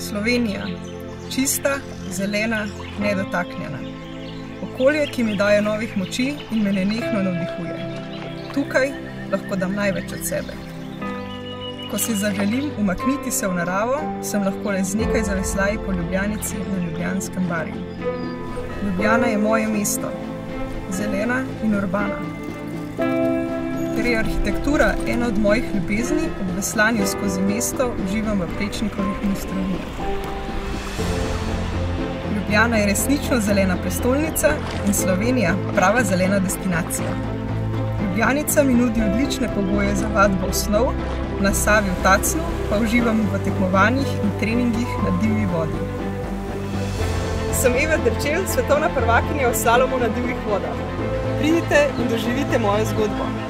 Slovenija, čista, zelena, nedotaknjena. Okolje, ki mi daje novih moči in me nenehno navdihuje. Tukaj lahko dam največ od sebe. Ko si zaželim umakniti se v naravo, sem lahko le z nekaj zaveslaji po Ljubljanici na Ljubljanskem barju. Ljubljana je moje mesto, zelena in urbana. Ker je arhitektura ena od mojih ljubezni, ob veslanju skozi mesto uživam v prečnikovih mojstrovinah. Ljubljana je resnično zelena prestolnica in Slovenija prava zelena destinacija. Ljubljanica mi nudi odlične pogoje za vadbo osnov, na Savi v Tacnu pa uživam v tekmovanjih in treningih na divji vodi. Sem Eva Drčel, svetovna prvakinja v slalomu na divjih vodah. Pridite in doživite mojo zgodbo.